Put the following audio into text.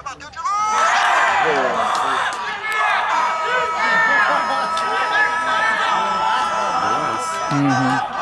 about mm-hmm.